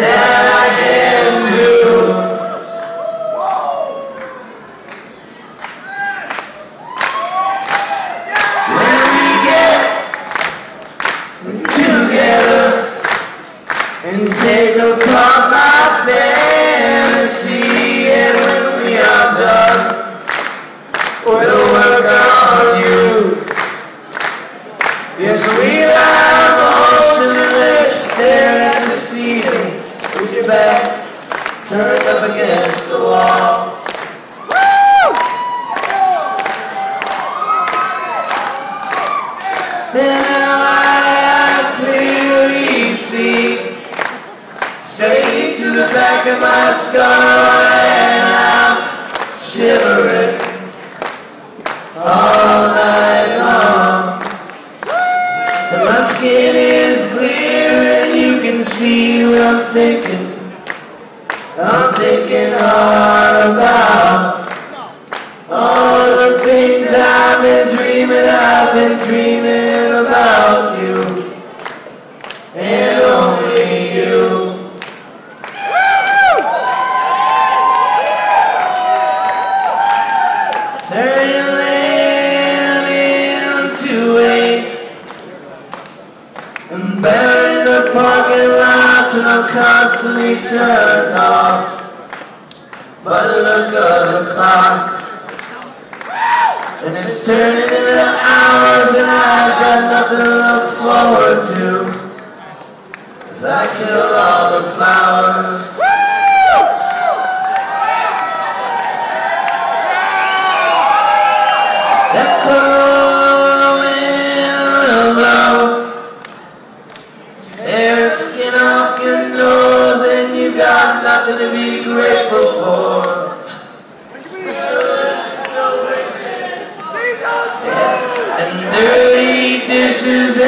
that I can do. When we get together and take apart my fantasy, and when we are done, we'll work on you. Yes, we motionless, staring at the ceiling with your back turned up against the wall. Then now I clearly see. Straight to the back of my skull, and I'm shivering thinking. I'm thinking hard about all the things I've been dreaming, I've been dreaming about you. And only you. Turning land into waste and burying the parking lots and I'm constantly turned off. But look at the clock and it's turning into hours and I've got nothing to look forward to. Cause I killed all the flowers. Nothing to be grateful for. And dirty dishes